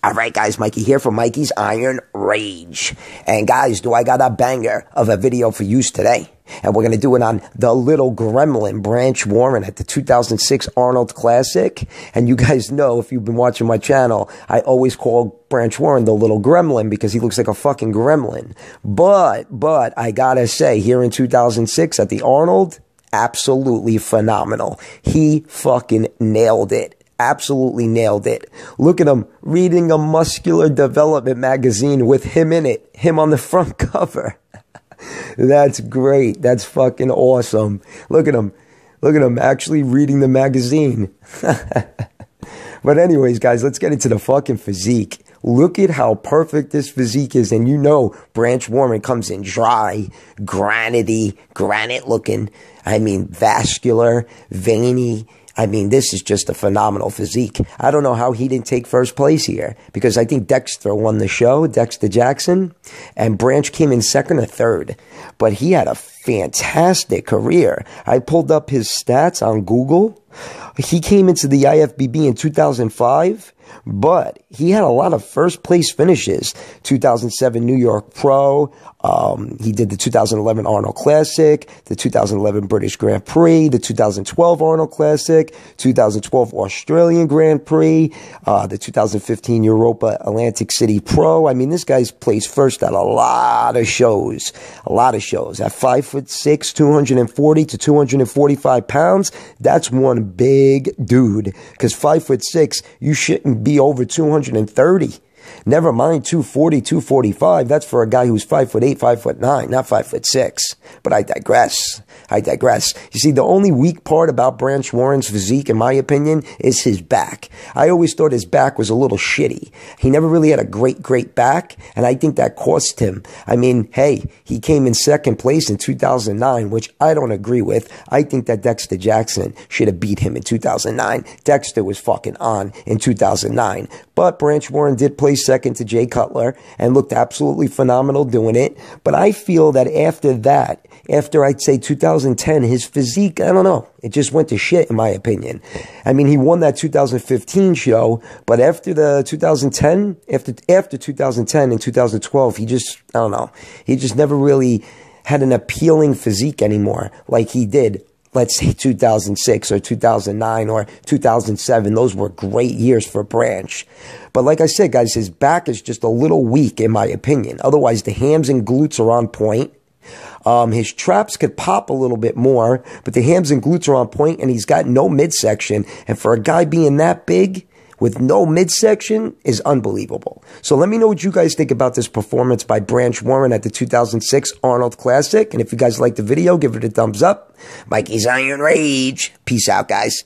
All right, guys, Mikey here for Mikey's Iron Rage. And guys, do I got a banger of a video for use today? And we're going to do it on the little gremlin, Branch Warren, at the 2006 Arnold Classic. And you guys know, if you've been watching my channel, I always call Branch Warren the little gremlin because he looks like a fucking gremlin. But, but, I gotta say, here in 2006 at the Arnold, absolutely phenomenal. He fucking nailed it absolutely nailed it. Look at him reading a muscular development magazine with him in it, him on the front cover. That's great. That's fucking awesome. Look at him. Look at him actually reading the magazine. but anyways, guys, let's get into the fucking physique. Look at how perfect this physique is. And you know, Branch Warren comes in dry, granity, granite looking. I mean, vascular, veiny. I mean, this is just a phenomenal physique. I don't know how he didn't take first place here because I think Dexter won the show, Dexter Jackson, and Branch came in second or third. But he had a fantastic career. I pulled up his stats on Google. He came into the IFBB in 2005 but he had a lot of first place finishes. 2007 New York Pro. Um, he did the 2011 Arnold Classic, the 2011 British Grand Prix, the 2012 Arnold Classic, 2012 Australian Grand Prix, uh, the 2015 Europa Atlantic City Pro. I mean, this guy's placed first at a lot of shows, a lot of shows. At five foot six, 240 to 245 pounds, that's one big dude. Because five foot six, you shouldn't be over 230. Never mind 240, 245. That's for a guy who's five foot eight, five foot nine, not five foot six. But I digress. I digress. You see, the only weak part about Branch Warren's physique, in my opinion, is his back. I always thought his back was a little shitty. He never really had a great, great back, and I think that cost him. I mean, hey, he came in second place in 2009, which I don't agree with. I think that Dexter Jackson should have beat him in 2009. Dexter was fucking on in 2009. But Branch Warren did second to Jay Cutler and looked absolutely phenomenal doing it. But I feel that after that, after I'd say 2010, his physique, I don't know, it just went to shit in my opinion. I mean, he won that 2015 show, but after the 2010, after, after 2010 and 2012, he just, I don't know, he just never really had an appealing physique anymore like he did let's say 2006 or 2009 or 2007. Those were great years for Branch. But like I said, guys, his back is just a little weak in my opinion. Otherwise, the hams and glutes are on point. Um, his traps could pop a little bit more, but the hams and glutes are on point and he's got no midsection. And for a guy being that big, with no midsection is unbelievable. So let me know what you guys think about this performance by Branch Warren at the 2006 Arnold Classic. And if you guys like the video, give it a thumbs up. Mikey's Iron Rage. Peace out, guys.